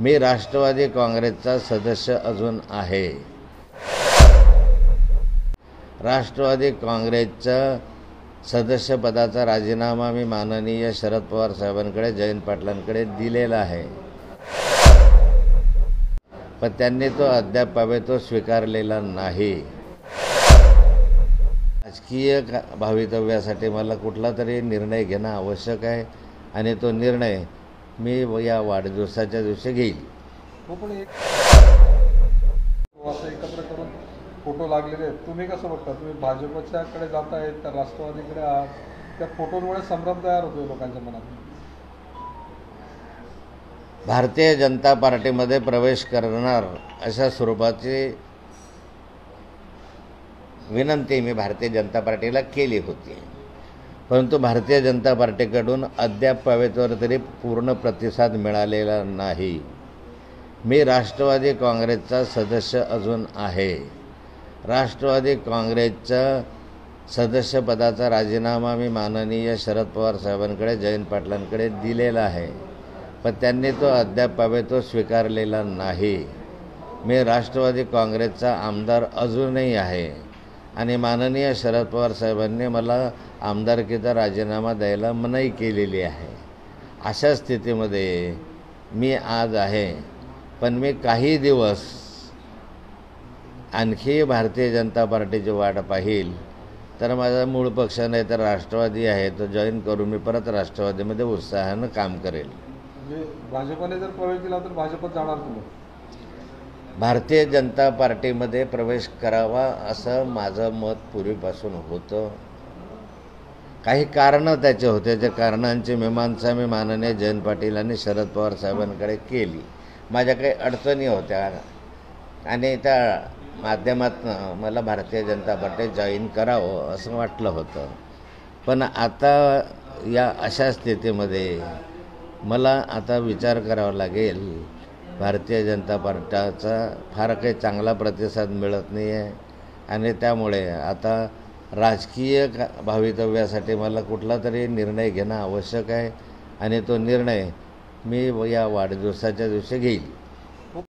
मी राष्ट्रवादी काँग्रेसचा सदस्य अजून आहे. राष्ट्रवादी काँग्रेसचा सदस्यपदाचा राजीनामा मी माननीय शरद पवार साहेबांकडे जयंत पाटलांकडे दिलेला आहे. पण त्यांनी तो अद्याप तो स्वीकारलेला नाही. राजकीय का भावितव्यासाठी मला कुठला तरी निर्णय घेणं आवश्यक आहे आणि तो निर्णय मी या वाढदिवसाच्या दिवशी घेईल. तो पण एक असं एकत्र करून फोटो लागलेले आहेत. तुम्ही कसं बघता? तुम्ही भाजपच्याकडे जात आहेत त्या राष्ट्रवादीकडे आहात? त्या फोटोंमुळे संभ्रम तयार होतोय लोकांच्या मनात. भारतीय जनता पार्टीमध्ये प्रवेश करणार अशा स्वरूपाची विनंती मी भारतीय जनता पार्टीला केली होती. परंतु भारतीय जनता पार्टीकडून अद्याप पावेतवर तरी पूर्ण प्रतिसाद मिळालेला नाही. मी राष्ट्रवादी काँग्रेसचा सदस्य अजून आहे. राष्ट्रवादी काँग्रेसचा सदस्यपदाचा राजीनामा मी माननीय शरद पवार साहेबांकडे जयंत पाटलांकडे दिलेला आहे. पण त्यांनी तो अद्याप तो स्वीकारलेला नाही. मी राष्ट्रवादी काँग्रेसचा आमदार अजूनही आहे. आणि माननीय शरद पवार साहेबांनी मला आमदारकीचा राजीनामा द्यायला मनाई केलेली आहे. अशा स्थितीमध्ये मी आज आहे. पण मी काही दिवस आणखी भारतीय जनता पार्टीची वाट पाहिल. तर माझा मूळ पक्ष नाही तर राष्ट्रवादी आहे. तो जॉईन करून मी परत राष्ट्रवादीमध्ये उत्साहानं काम करेल. म्हणजे भाजपने जर प्रवेश दिला तर भाजपत जाणार तुम्ही? भारतीय जनता पार्टीमध्ये प्रवेश करावा असं माझं मत पूर्वीपासून होतं. काही कारणं त्याचे होते. त्या कारणांची मीमांसा मी माननीय जयंत पाटील आणि शरद पवार साहेबांकडे केली. माझ्या काही अडचणी होत्या. आणि त्या माध्यमातून मला भारतीय जनता पार्टी जॉईन करावं असं वाटलं होतं. पण आता या अशा स्थितीमध्ये मला आता विचार करावा लागेल. भारतीय जनता पार्टीचा फार काही चांगला प्रतिसाद मिळत नाही आहे आणि त्यामुळे आता राजकीय का भावितव्यासाठी मला कुठला तरी निर्णय घेणं आवश्यक आहे. आणि तो निर्णय मी या वाढदिवसाच्या दिवशी घेईल.